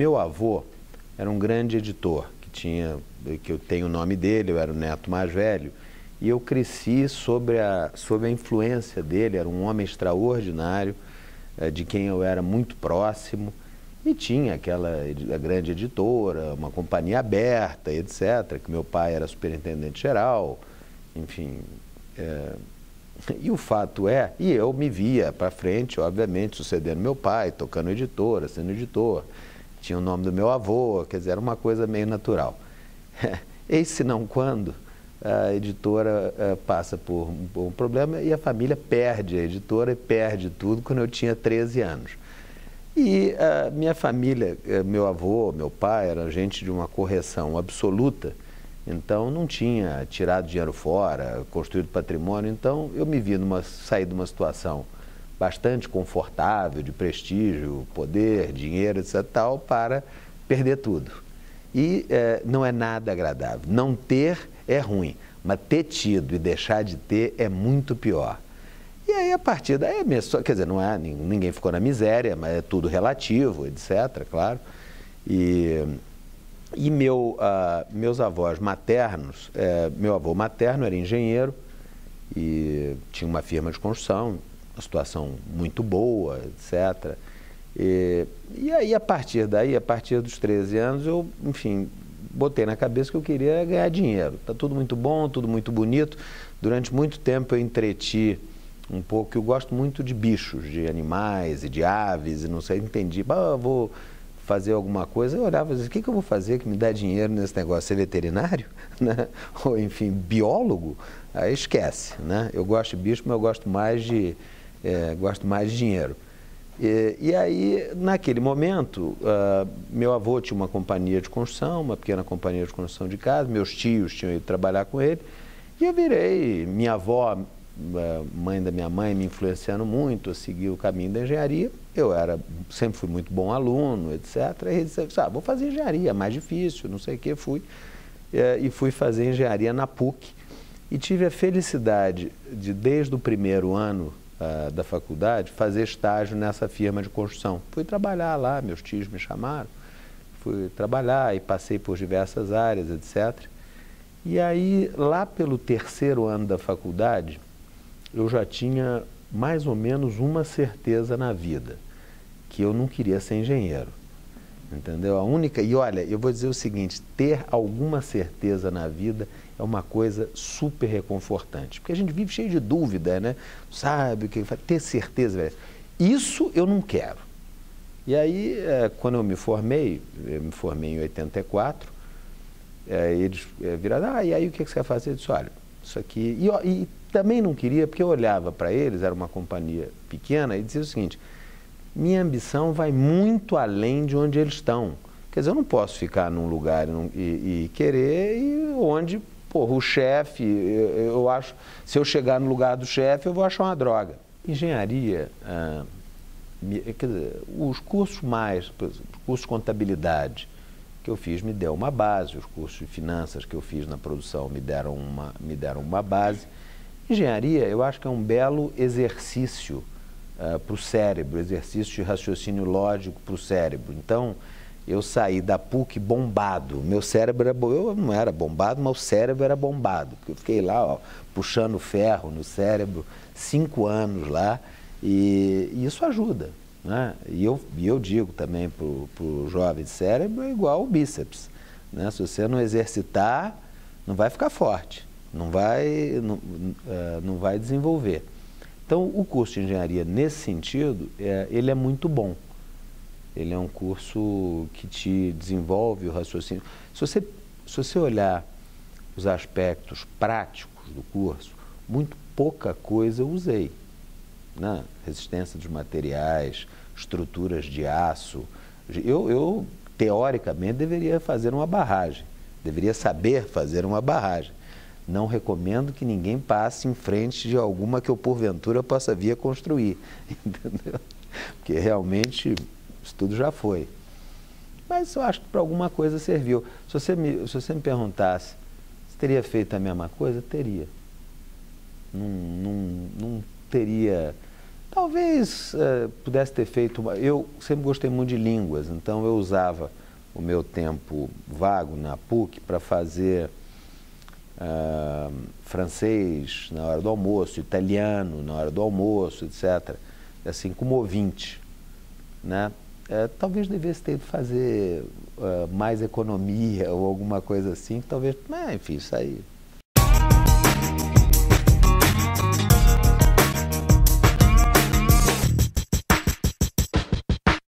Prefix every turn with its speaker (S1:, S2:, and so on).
S1: meu avô era um grande editor, que tinha, que eu tenho o nome dele, eu era o neto mais velho, e eu cresci sobre a, sobre a influência dele, era um homem extraordinário, eh, de quem eu era muito próximo, e tinha aquela grande editora, uma companhia aberta, etc., que meu pai era superintendente geral, enfim. É, e o fato é, e eu me via para frente, obviamente, sucedendo meu pai, tocando editora, sendo editor, tinha o nome do meu avô, quer dizer, era uma coisa meio natural. Eis se não quando a editora uh, passa por um, problema e a família perde a editora e perde tudo quando eu tinha 13 anos. E uh, minha família, uh, meu avô, meu pai, era gente de uma correção absoluta, então não tinha tirado dinheiro fora, construído patrimônio, então eu me vi numa, sair de uma situação bastante confortável, de prestígio, poder, dinheiro, etc. tal, para perder tudo. E não é nada agradável. Não ter é ruim, mas ter tido e deixar de ter é muito pior. E aí, a partir daí, é quer dizer, não é, ninguém ficou na miséria, mas é tudo relativo, etc., claro. E, e meu, uh, meus avós maternos, é, meu avô materno era engenheiro e tinha uma firma de construção, uma situação muito boa, etc. E, e aí, a partir daí, a partir dos 13 anos, eu, enfim, botei na cabeça que eu queria ganhar dinheiro. Está tudo muito bom, tudo muito bonito. Durante muito tempo eu entreti um pouco, eu gosto muito de bichos, de animais e de aves, e não sei, entendi. Ah, vou fazer alguma coisa, eu olhava e dizia, o que, que eu vou fazer que me dá dinheiro nesse negócio? Ser veterinário? Né? Ou, enfim, biólogo? Aí esquece, né? Eu gosto de bicho, mas eu gosto mais de, é, gosto mais de dinheiro. E, e aí, naquele momento, uh, meu avô tinha uma companhia de construção, uma pequena companhia de construção de casa, meus tios tinham ido trabalhar com ele, e eu virei, minha avó, ah, mãe da minha mãe, me influenciando muito a seguir o caminho da engenharia. Eu era, sempre fui muito bom aluno, etc. E ele disse, ah, vou fazer engenharia, mais difícil, não sei o que, fui. Eh, e fui fazer engenharia na PUC. E tive a felicidade de, desde o primeiro ano uh, da faculdade fazer estágio nessa firma de construção. Fui trabalhar lá, meus tios me chamaram, fui trabalhar e passei por diversas áreas, etc. E aí, lá pelo terceiro ano da faculdade, eu já tinha mais ou menos uma certeza na vida, que eu não queria ser engenheiro. Entendeu? A única. E olha, eu vou dizer o seguinte: ter alguma certeza na vida é uma coisa super reconfortante. Porque a gente vive cheio de dúvida, né? Sabe o que ter certeza. Velho. Isso eu não quero. E aí, é, quando eu me formei, eu me formei em 84, é, eles é, viraram, ah, e aí o que você quer fazer? Eu disse, olha, isso aqui. E, e também não queria, porque eu olhava para eles, era uma companhia pequena, e dizia o seguinte: minha ambição vai muito além de onde eles estão. Quer dizer, eu não posso ficar num lugar e, e, querer e onde Porra, o chefe, eu, eu, acho, se eu chegar no lugar do chefe, eu vou achar uma droga. Engenharia, ah, quer dizer, os cursos mais, os cursos de contabilidade que eu fiz me deu uma base, os cursos de finanças que eu fiz na produção me deram uma, me deram uma base. Engenharia, eu acho que é um belo exercício uh, ah, para o cérebro, exercício de raciocínio lógico para o cérebro. Então, eu saí da PUC bombado. Meu cérebro era eu não era bombado, mas o cérebro era bombado. Eu fiquei lá, ó, puxando ferro no cérebro, cinco anos lá, e, e isso ajuda. Né? E, eu, e eu digo também para o jovem cérebro é igual o bíceps. Né? Se você não exercitar, não vai ficar forte, não vai, não, uh, não vai desenvolver. Então, o curso de engenharia, nesse sentido, é, ele é muito bom. Ele é um curso que te desenvolve o raciocínio. Se você, se você olhar os aspectos práticos do curso, muito pouca coisa eu usei. Né? Resistência dos materiais, estruturas de aço. Eu, eu, teoricamente, deveria fazer uma barragem, deveria saber fazer uma barragem. Não recomendo que ninguém passe em frente de alguma que eu, porventura, possa vir a construir. Entendeu? Porque realmente isso tudo já foi. Mas eu acho que para alguma coisa serviu. Se você, me, se você me perguntasse se teria feito a mesma coisa, teria. Não, não, não teria. Talvez uh, pudesse ter feito. Uma... Eu sempre gostei muito de línguas, então eu usava o meu tempo vago na PUC para fazer uh, francês na hora do almoço, italiano na hora do almoço, etc. Assim, como ouvinte. Né? Uh, talvez devesse ter ido fazer uh, mais economia ou alguma coisa assim, talvez, mas, enfim, isso aí